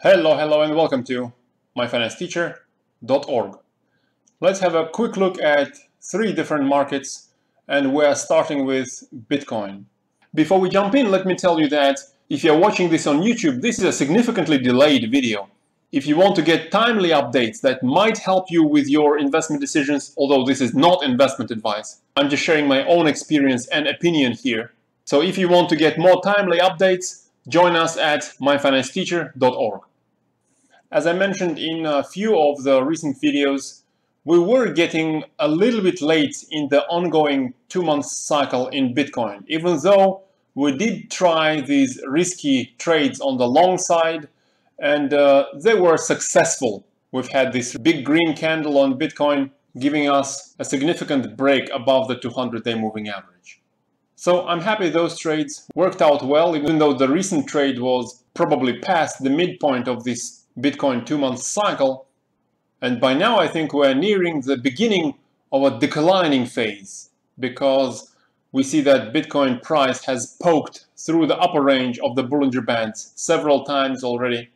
Hello, hello, and welcome to myfinanceteacher.org. Let's have a quick look at three different markets, and we're starting with Bitcoin. Before we jump in, let me tell you that if you're watching this on YouTube, this is a significantly delayed video. If you want to get timely updates that might help you with your investment decisions, although this is not investment advice, I'm just sharing my own experience and opinion here. So if you want to get more timely updates, join us at myfinanceteacher.org. As I mentioned in a few of the recent videos, we were getting a little bit late in the ongoing two-month cycle in Bitcoin, even though we did try these risky trades on the long side and uh, they were successful. We've had this big green candle on Bitcoin giving us a significant break above the 200-day moving average. So I'm happy those trades worked out well, even though the recent trade was probably past the midpoint of this Bitcoin two-month cycle. And by now I think we're nearing the beginning of a declining phase because we see that Bitcoin price has poked through the upper range of the Bollinger Bands several times already.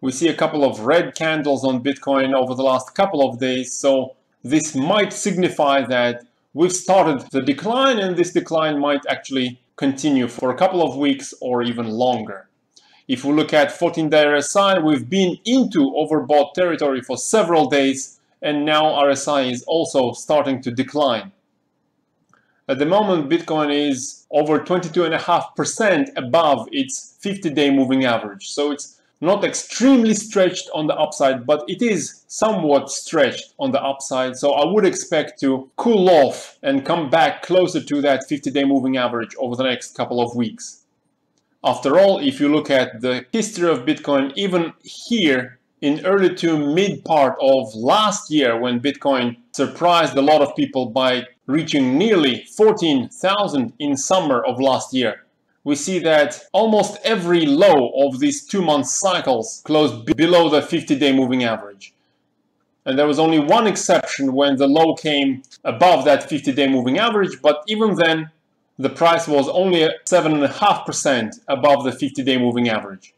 We see a couple of red candles on Bitcoin over the last couple of days, so this might signify that we've started the decline and this decline might actually continue for a couple of weeks or even longer. If we look at 14-day RSI, we've been into overbought territory for several days, and now RSI is also starting to decline. At the moment, Bitcoin is over 22.5% above its 50-day moving average. So it's not extremely stretched on the upside, but it is somewhat stretched on the upside. So I would expect to cool off and come back closer to that 50-day moving average over the next couple of weeks. After all, if you look at the history of Bitcoin, even here in early to mid part of last year when Bitcoin surprised a lot of people by reaching nearly 14,000 in summer of last year. We see that almost every low of these two-month cycles closed below the 50-day moving average. And there was only one exception when the low came above that 50-day moving average, but even then the price was only 7.5% above the 50-day moving average.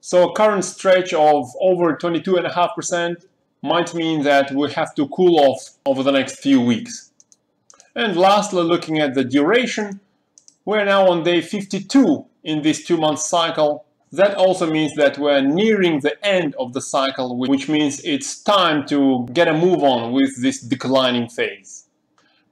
So a current stretch of over 22.5% might mean that we have to cool off over the next few weeks. And lastly, looking at the duration, we're now on day 52 in this two-month cycle. That also means that we're nearing the end of the cycle, which means it's time to get a move on with this declining phase.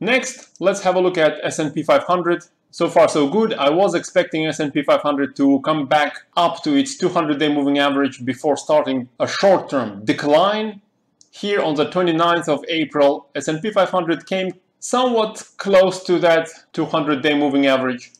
Next, let's have a look at S&P 500. So far so good. I was expecting S&P 500 to come back up to its 200-day moving average before starting a short-term decline. Here on the 29th of April, S&P 500 came somewhat close to that 200-day moving average.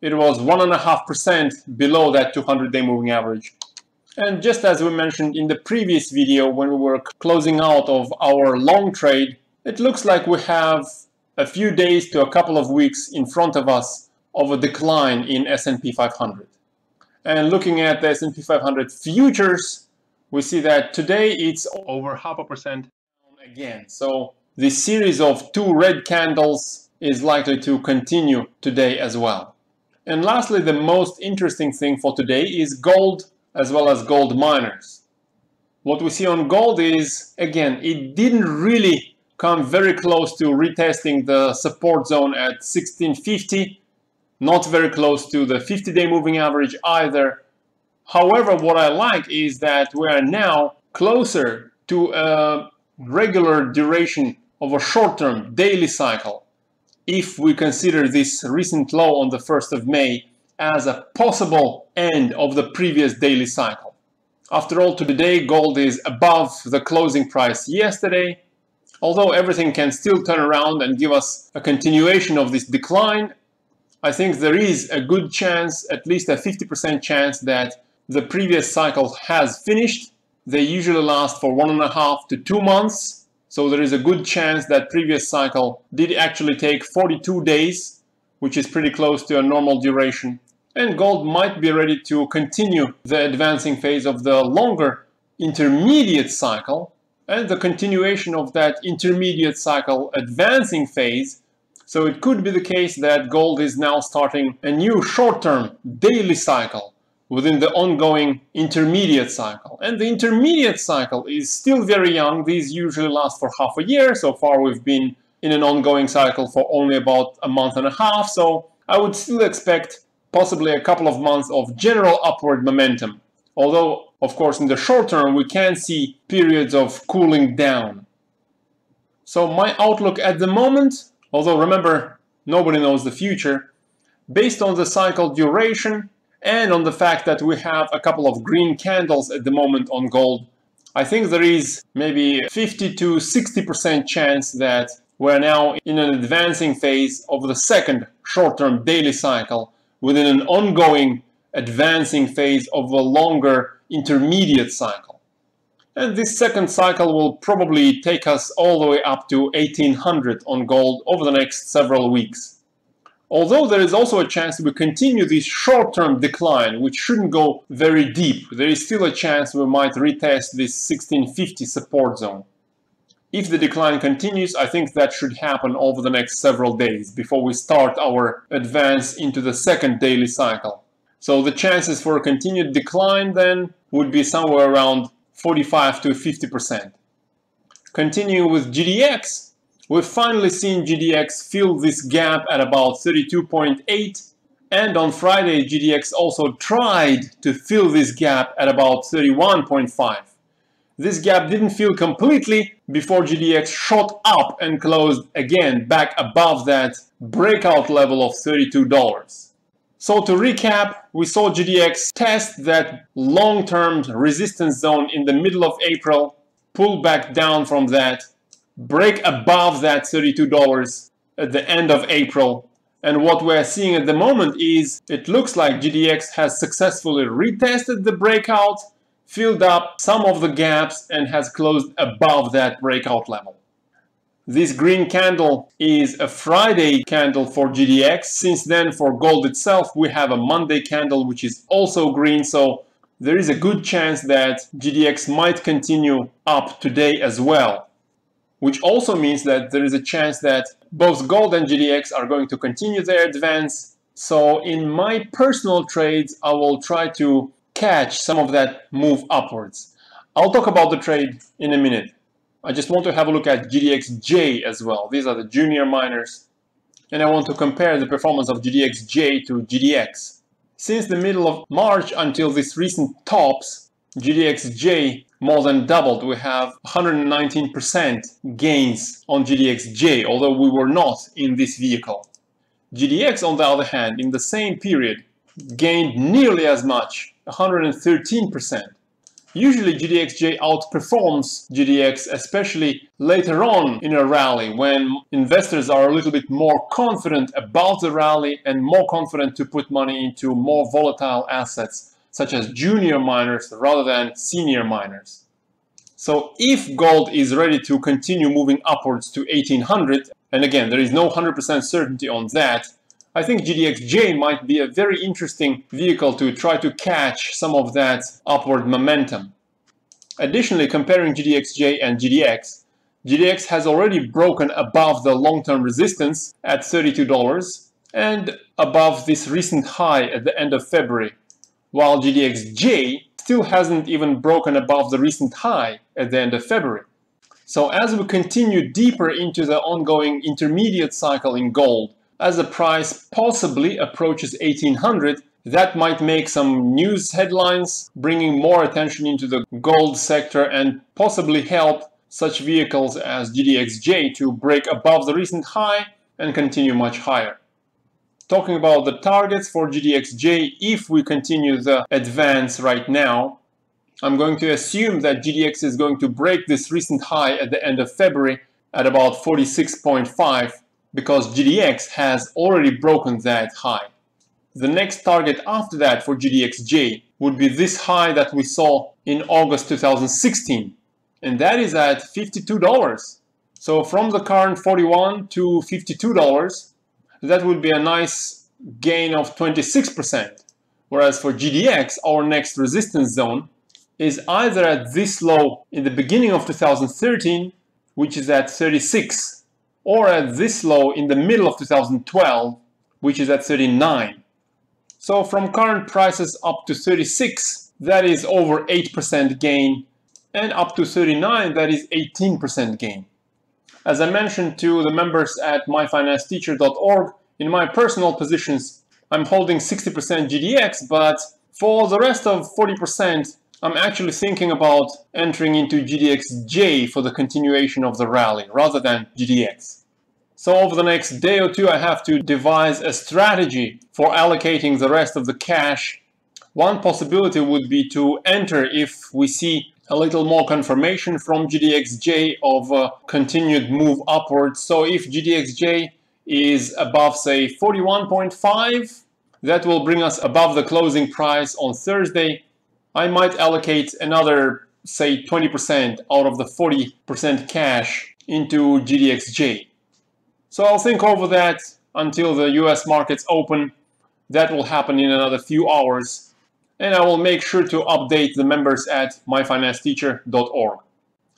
It was 1.5% below that 200-day moving average. And just as we mentioned in the previous video when we were closing out of our long trade, it looks like we have a few days to a couple of weeks in front of us of a decline in S&P 500. And looking at the S&P 500 futures, we see that today it's over half a percent again. So this series of two red candles is likely to continue today as well. And lastly, the most interesting thing for today is gold as well as gold miners. What we see on gold is, again, it didn't really come very close to retesting the support zone at 1650 not very close to the 50-day moving average either. However what I like is that we are now closer to a regular duration of a short-term daily cycle. If we consider this recent low on the 1st of May as a possible end of the previous daily cycle. After all, today gold is above the closing price yesterday, Although everything can still turn around and give us a continuation of this decline, I think there is a good chance, at least a 50% chance that the previous cycle has finished. They usually last for one and a half to two months. So there is a good chance that previous cycle did actually take 42 days, which is pretty close to a normal duration. And gold might be ready to continue the advancing phase of the longer intermediate cycle, and the continuation of that intermediate cycle advancing phase. So it could be the case that gold is now starting a new short-term daily cycle within the ongoing intermediate cycle. And the intermediate cycle is still very young. These usually last for half a year. So far, we've been in an ongoing cycle for only about a month and a half. So I would still expect possibly a couple of months of general upward momentum. Although, of course, in the short term, we can see periods of cooling down. So my outlook at the moment, although remember, nobody knows the future, based on the cycle duration, and on the fact that we have a couple of green candles at the moment on gold, I think there is maybe 50 to 60% chance that we're now in an advancing phase of the second short-term daily cycle within an ongoing advancing phase of a longer intermediate cycle. And this second cycle will probably take us all the way up to 1800 on gold over the next several weeks. Although there is also a chance we continue this short-term decline, which shouldn't go very deep, there is still a chance we might retest this 1650 support zone. If the decline continues, I think that should happen over the next several days before we start our advance into the second daily cycle. So the chances for a continued decline then would be somewhere around 45 to 50%. Continuing with GDX, We've finally seen GDX fill this gap at about 32.8 and on Friday GDX also tried to fill this gap at about 31.5. This gap didn't fill completely before GDX shot up and closed again back above that breakout level of $32. So to recap, we saw GDX test that long-term resistance zone in the middle of April, pull back down from that, break above that $32 at the end of April. And what we're seeing at the moment is it looks like GDX has successfully retested the breakout, filled up some of the gaps, and has closed above that breakout level. This green candle is a Friday candle for GDX. Since then, for gold itself, we have a Monday candle, which is also green. So there is a good chance that GDX might continue up today as well which also means that there is a chance that both gold and GDX are going to continue their advance. So in my personal trades, I will try to catch some of that move upwards. I'll talk about the trade in a minute. I just want to have a look at GDXJ as well. These are the junior miners. And I want to compare the performance of GDXJ to GDX. Since the middle of March until these recent tops, GDXJ more than doubled. We have 119% gains on GDXJ, although we were not in this vehicle. GDX, on the other hand, in the same period, gained nearly as much, 113%. Usually GDXJ outperforms GDX, especially later on in a rally when investors are a little bit more confident about the rally and more confident to put money into more volatile assets such as junior miners rather than senior miners. So if gold is ready to continue moving upwards to 1800, and again, there is no 100% certainty on that, I think GDXJ might be a very interesting vehicle to try to catch some of that upward momentum. Additionally, comparing GDXJ and GDX, GDX has already broken above the long-term resistance at $32 and above this recent high at the end of February while GDXJ still hasn't even broken above the recent high at the end of February. So as we continue deeper into the ongoing intermediate cycle in gold, as the price possibly approaches 1800, that might make some news headlines, bringing more attention into the gold sector and possibly help such vehicles as GDXJ to break above the recent high and continue much higher. Talking about the targets for GDXJ, if we continue the advance right now, I'm going to assume that GDX is going to break this recent high at the end of February at about 46.5 because GDX has already broken that high. The next target after that for GDXJ would be this high that we saw in August 2016 and that is at $52. So from the current 41 to $52 that would be a nice gain of 26%. Whereas for GDX, our next resistance zone is either at this low in the beginning of 2013, which is at 36, or at this low in the middle of 2012, which is at 39. So from current prices up to 36, that is over 8% gain, and up to 39, that is 18% gain. As I mentioned to the members at myfinanceteacher.org, in my personal positions, I'm holding 60% GDX, but for the rest of 40%, I'm actually thinking about entering into GDXJ for the continuation of the rally rather than GDX. So over the next day or two, I have to devise a strategy for allocating the rest of the cash. One possibility would be to enter if we see a little more confirmation from GDXJ of a continued move upwards. So if GDXJ is above, say, 41.5, that will bring us above the closing price on Thursday. I might allocate another, say, 20% out of the 40% cash into GDXJ. So I'll think over that until the US markets open. That will happen in another few hours. And I will make sure to update the members at myfinanceteacher.org.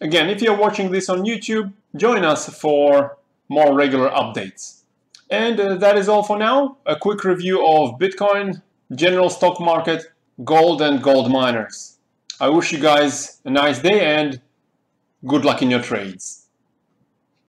Again, if you're watching this on YouTube, join us for more regular updates. And uh, that is all for now. A quick review of Bitcoin, general stock market, gold and gold miners. I wish you guys a nice day and good luck in your trades.